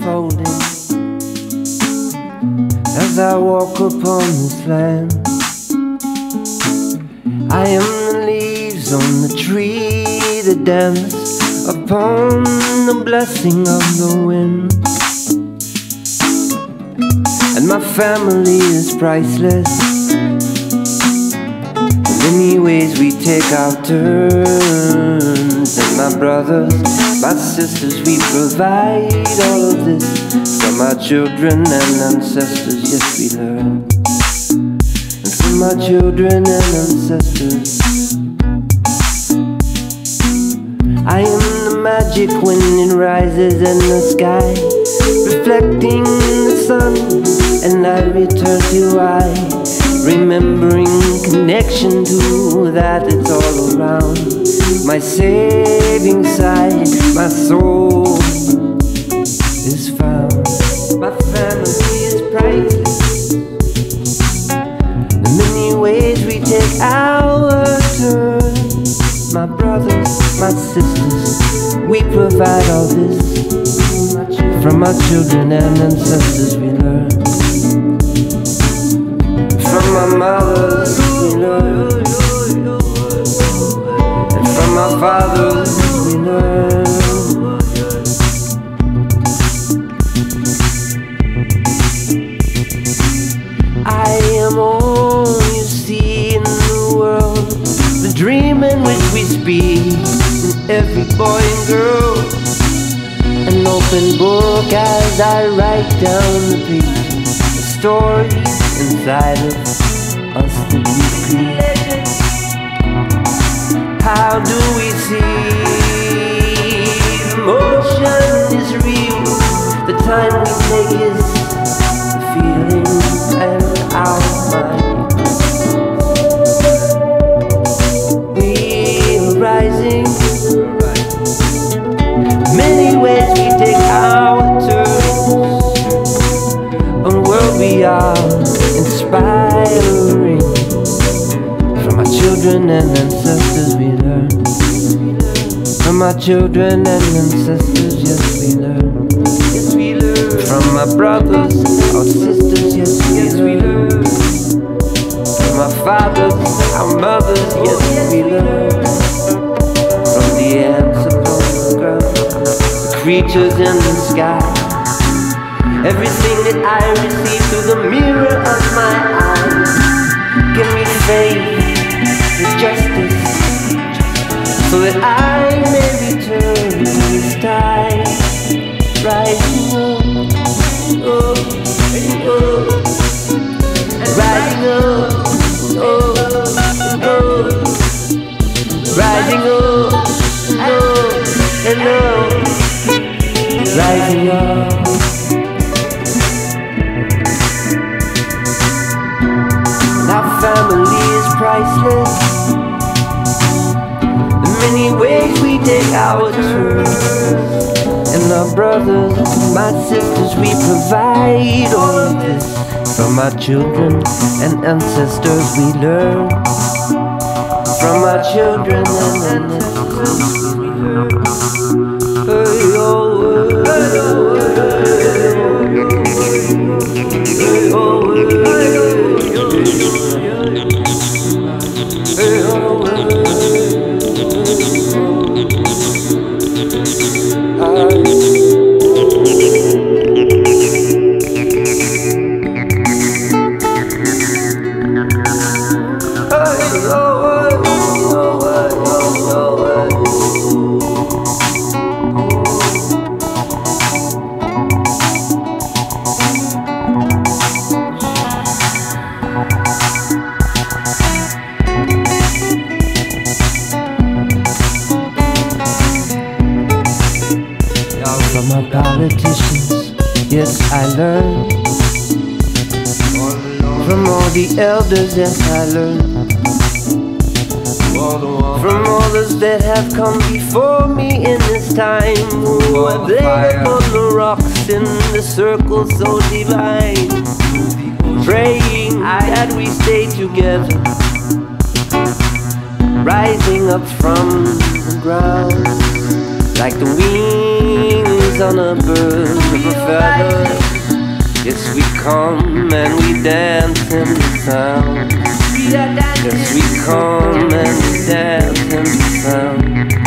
unfolding. As I walk upon this land I am the leaves on the tree that dance Upon the blessing of the wind. And my family is priceless. In many ways we take our turns. And my brothers my sisters, we provide all of this our children and ancestors. Yes, we learn. And from our children and ancestors. I am the magic when it rises in the sky, reflecting in the sun, and I return to I Remembering connection to that it's all around. My saving side, my soul turn. My brothers, my sisters, we provide all this. From our children and ancestors we learn from my mother, we learn. And from my father, we learn. Every boy and girl. An open book as I write down the page, the story inside of us that we created. How do we see motion is real? The time we take is feeling children and ancestors, we learn. From our children and ancestors, yes, we learn. Yes, we learn. From our brothers, our sisters, yes, we, yes, learn. we learn. From our fathers, our mothers, yes, we learn. From the ants upon the ground, the creatures in the sky. Everything that I receive through the mirror of my eyes Give me faith and justice So that I may return this time. Rising up, up, up Rising up, up, up Rising up, up, and up Rising up family is priceless. Take our turn. And our brothers, my sisters, we provide all of this. From our children and ancestors, we learn. From our children and ancestors, we learn. Hey, oh, hey, oh, hey, oh, hey, oh, elders, yes, I learned from all those that have come before me in this time who have laid upon the rocks in the circle so divine, praying that we stay together, rising up from the ground like the on a bird with a feather. Yes, we come and we dance in the sound. Yes, we come and we dance in the sound.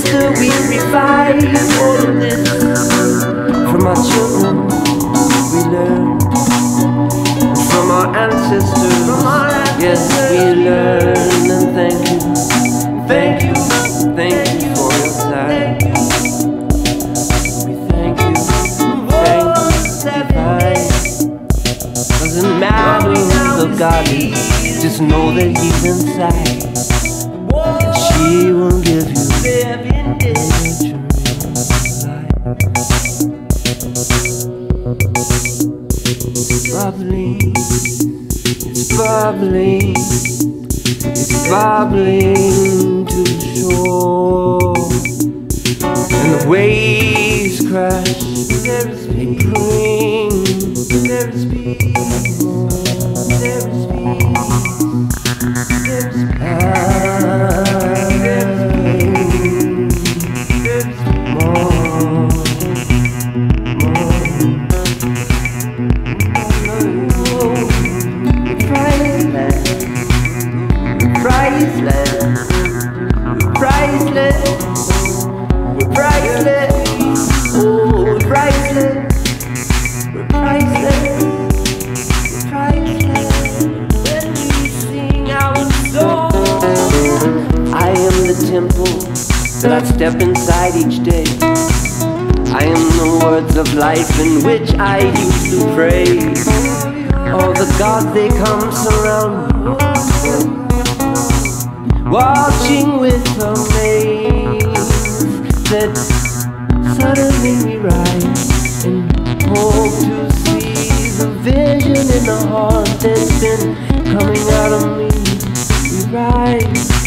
Sister, we revive all of this. From our children, we learn. From our ancestors, yes, we learn. And thank you, thank you, thank you for your time. We thank you, thank you, divine. Doesn't matter who the God is, just know that He's inside. Bubbling, it's bubbling, it's bubbling to the shore. And the waves crash, there is peace, there is peace, there is peace. Priceless. We're priceless. Oh, we're priceless. We're priceless. We're priceless. When we sing our song, I am the temple that I step inside each day. I am the words of life in which I used to pray. All the gods they come surround me, watching with amaze that suddenly we rise and hope to see the vision in the heart that's been coming out of me. We rise,